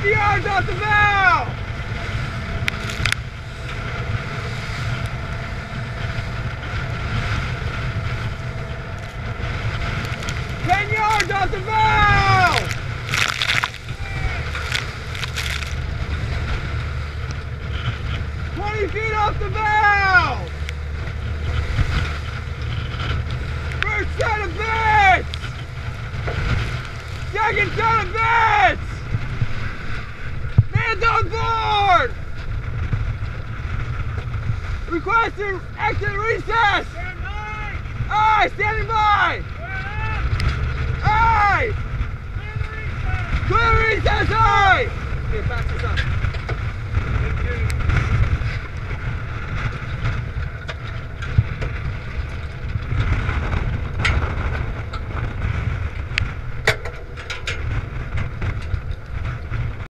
50 yards off the bow. Ten yards off the! Twenty feet off the! First set of! Second set of bits! Requesting exit recess! Aye, standing by! Aye! Clear recess, aye! Here, pass this up.